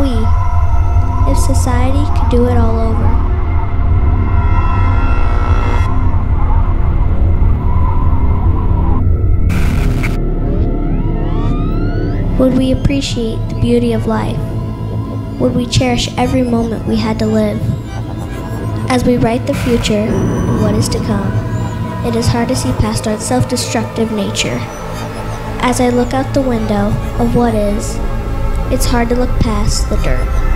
we, if society could do it all over. Would we appreciate the beauty of life? Would we cherish every moment we had to live? As we write the future and what is to come, it is hard to see past our self destructive nature. As I look out the window of what is, it's hard to look past the dirt.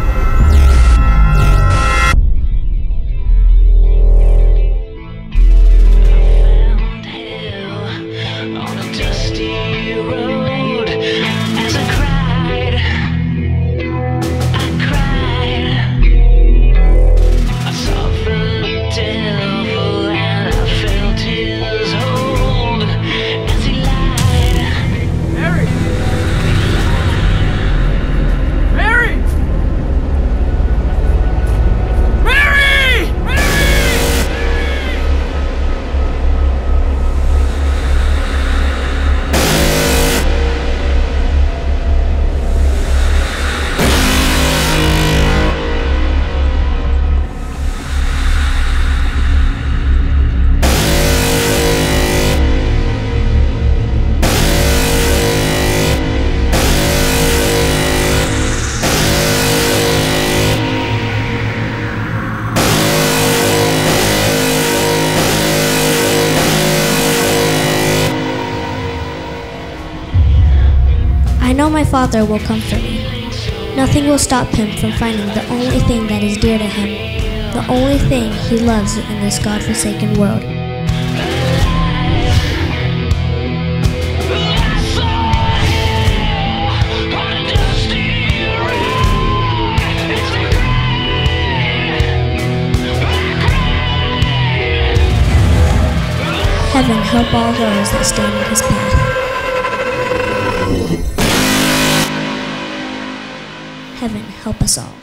I know my Father will comfort me. Nothing will stop him from finding the only thing that is dear to him, the only thing he loves in this God-forsaken world. Heaven help all those that stand in his path. Heaven help us all.